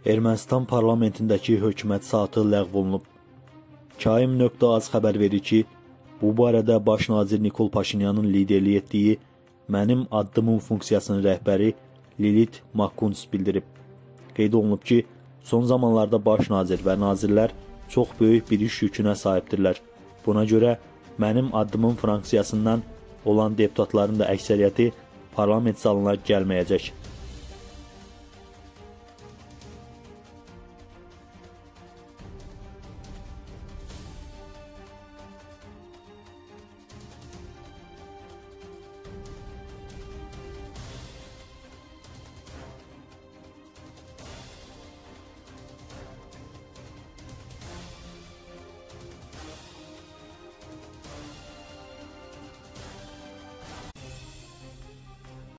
Ermənistan parlamentindəki hökumət saatı ləğv olunub. Kaim.az xəbər verir ki, bu barədə baş nazir Nikol Paşinyanın liderlik etdiyi Mənim addımım funksiyasının rəhbəri Lilit Makuns bildirib. Qeyd olunub ki, son zamanlarda baş nazir və nazirlər çox böyük bir iş yükünə sahibdirlər. Buna görə Mənim addımım fraksiyasından olan deputatların da əksəriyyəti parlament salonuna gəlməyəcək.